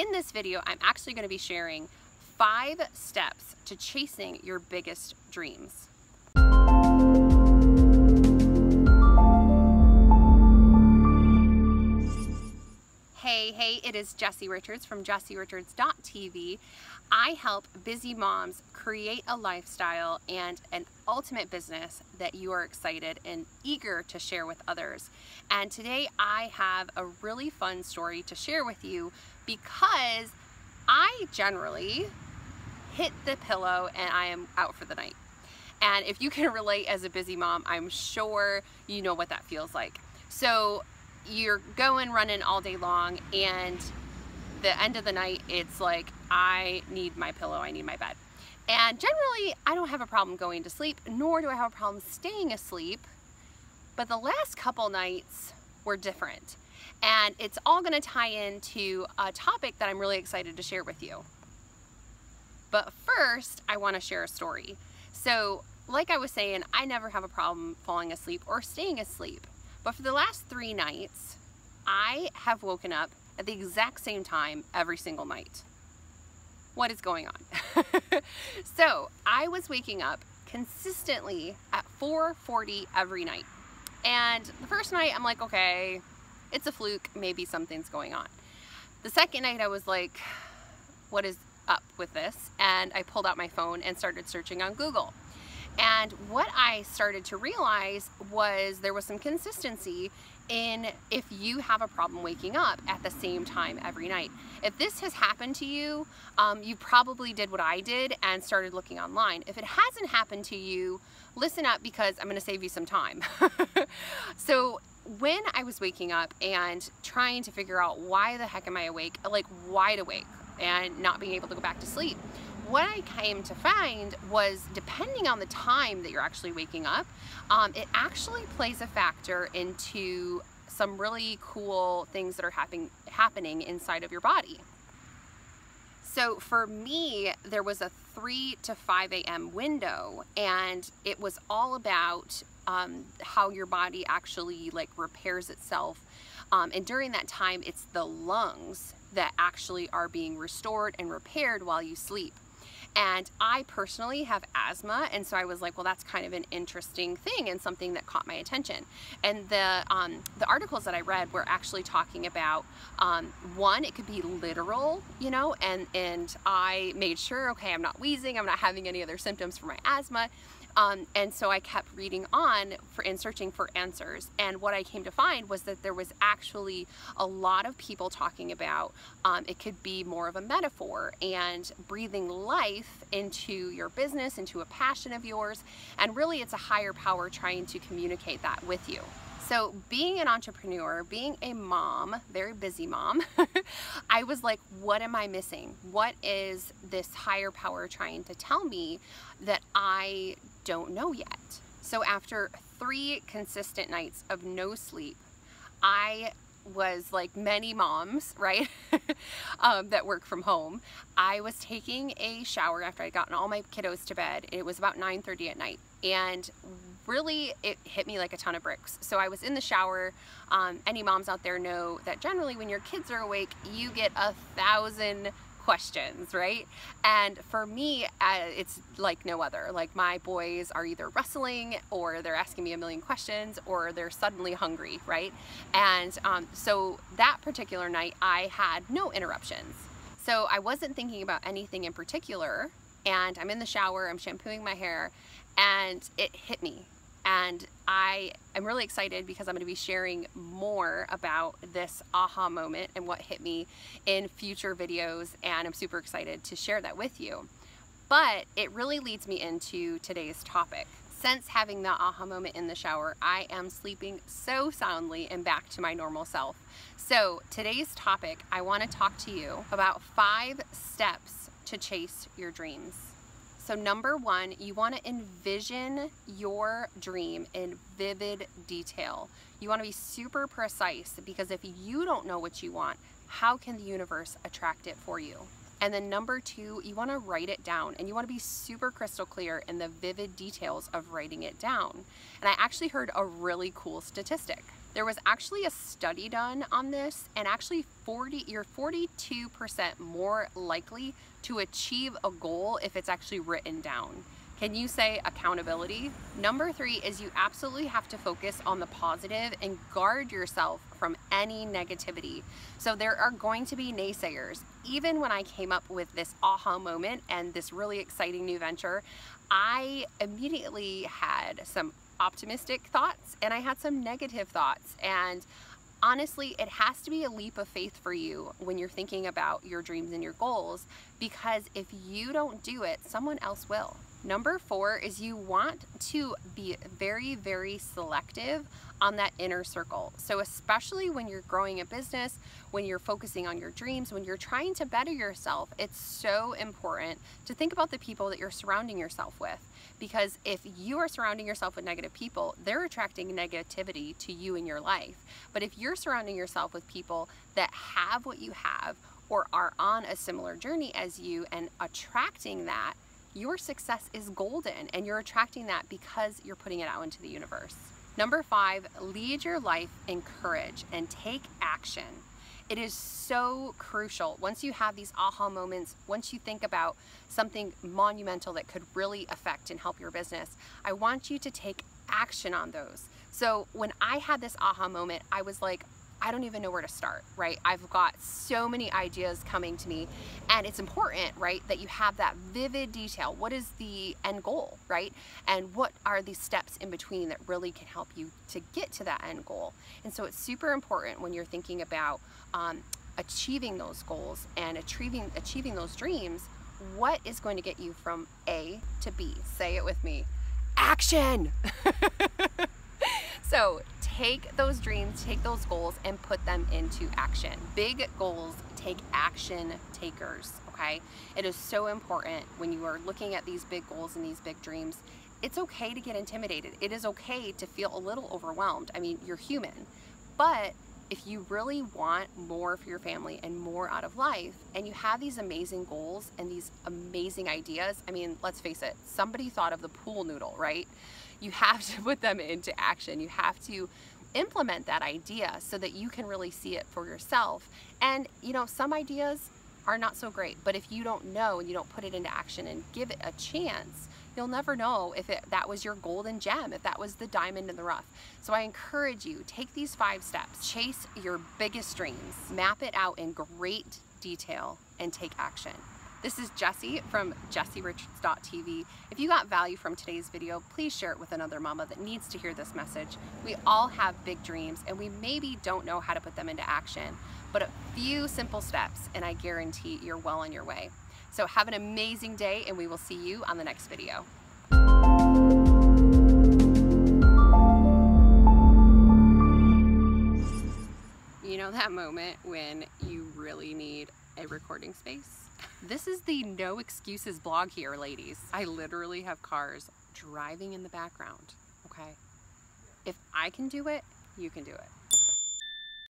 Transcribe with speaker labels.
Speaker 1: in this video, I'm actually gonna be sharing five steps to chasing your biggest dreams. Hey, hey, it is Jessie Richards from jessierichards.tv. I help busy moms create a lifestyle and an ultimate business that you are excited and eager to share with others. And today I have a really fun story to share with you because I generally hit the pillow and I am out for the night. And if you can relate as a busy mom, I'm sure you know what that feels like. So you're going running all day long and the end of the night it's like I need my pillow, I need my bed. And generally I don't have a problem going to sleep nor do I have a problem staying asleep but the last couple nights were different and it's all going to tie into a topic that I'm really excited to share with you. But first I want to share a story. So like I was saying I never have a problem falling asleep or staying asleep but for the last three nights, I have woken up at the exact same time every single night. What is going on? so I was waking up consistently at 4.40 every night. And the first night I'm like, okay, it's a fluke, maybe something's going on. The second night I was like, what is up with this? And I pulled out my phone and started searching on Google. And what I started to realize was there was some consistency in if you have a problem waking up at the same time every night. If this has happened to you, um, you probably did what I did and started looking online. If it hasn't happened to you, listen up because I'm gonna save you some time. so when I was waking up and trying to figure out why the heck am I awake, like wide awake and not being able to go back to sleep, what I came to find was depending on the time that you're actually waking up, um, it actually plays a factor into some really cool things that are happen happening inside of your body. So for me, there was a 3 to 5 a.m. window, and it was all about um, how your body actually like repairs itself. Um, and during that time, it's the lungs that actually are being restored and repaired while you sleep. And I personally have asthma, and so I was like, well, that's kind of an interesting thing and something that caught my attention. And the um, the articles that I read were actually talking about um, one, it could be literal, you know, and and I made sure, okay, I'm not wheezing, I'm not having any other symptoms for my asthma. Um, and so I kept reading on for and searching for answers. And what I came to find was that there was actually a lot of people talking about um, it could be more of a metaphor and breathing life into your business, into a passion of yours. And really, it's a higher power trying to communicate that with you. So being an entrepreneur, being a mom, very busy mom, I was like, what am I missing? What is this higher power trying to tell me that I don't know yet? So after three consistent nights of no sleep, I was like many moms, right, um, that work from home. I was taking a shower after I'd gotten all my kiddos to bed. It was about 9.30 at night. And really, it hit me like a ton of bricks. So I was in the shower. Um, any moms out there know that generally when your kids are awake, you get a thousand questions, right? And for me, uh, it's like no other. Like my boys are either wrestling or they're asking me a million questions or they're suddenly hungry, right? And um, so that particular night, I had no interruptions. So I wasn't thinking about anything in particular. And I'm in the shower, I'm shampooing my hair, and it hit me and I am really excited because I'm going to be sharing more about this aha moment and what hit me in future videos and I'm super excited to share that with you. But it really leads me into today's topic. Since having the aha moment in the shower, I am sleeping so soundly and back to my normal self. So today's topic, I want to talk to you about five steps to chase your dreams. So number one, you want to envision your dream in vivid detail. You want to be super precise because if you don't know what you want, how can the universe attract it for you? And then number two, you want to write it down and you want to be super crystal clear in the vivid details of writing it down. And I actually heard a really cool statistic. There was actually a study done on this and actually 40 you're 42% more likely to achieve a goal if it's actually written down. Can you say accountability? Number three is you absolutely have to focus on the positive and guard yourself from any negativity. So there are going to be naysayers. Even when I came up with this aha moment and this really exciting new venture, I immediately had some optimistic thoughts and I had some negative thoughts. And honestly, it has to be a leap of faith for you when you're thinking about your dreams and your goals because if you don't do it, someone else will. Number four is you want to be very, very selective on that inner circle. So, especially when you're growing a business, when you're focusing on your dreams, when you're trying to better yourself, it's so important to think about the people that you're surrounding yourself with. Because if you are surrounding yourself with negative people, they're attracting negativity to you in your life. But if you're surrounding yourself with people that have what you have or are on a similar journey as you and attracting that, your success is golden and you're attracting that because you're putting it out into the universe. Number five, lead your life in courage and take action. It is so crucial. Once you have these aha moments, once you think about something monumental that could really affect and help your business, I want you to take action on those. So when I had this aha moment, I was like, I don't even know where to start, right? I've got so many ideas coming to me, and it's important, right, that you have that vivid detail. What is the end goal, right? And what are the steps in between that really can help you to get to that end goal? And so it's super important when you're thinking about um, achieving those goals and achieving achieving those dreams. What is going to get you from A to B? Say it with me. Action! so take those dreams, take those goals, and put them into action. Big goals take action takers, okay? It is so important when you are looking at these big goals and these big dreams. It's okay to get intimidated. It is okay to feel a little overwhelmed. I mean, you're human. But if you really want more for your family and more out of life, and you have these amazing goals and these amazing ideas, I mean, let's face it, somebody thought of the pool noodle, right? You have to put them into action. You have to implement that idea so that you can really see it for yourself. And, you know, some ideas are not so great, but if you don't know and you don't put it into action and give it a chance, you'll never know if it, that was your golden gem, if that was the diamond in the rough. So I encourage you, take these five steps, chase your biggest dreams, map it out in great detail, and take action. This is Jessie from jessierichards.tv. If you got value from today's video, please share it with another mama that needs to hear this message. We all have big dreams and we maybe don't know how to put them into action, but a few simple steps and I guarantee you're well on your way. So have an amazing day and we will see you on the next video. You know that moment when you really need a recording space? This is the no excuses blog here, ladies. I literally have cars driving in the background, okay? If I can do it, you can do it.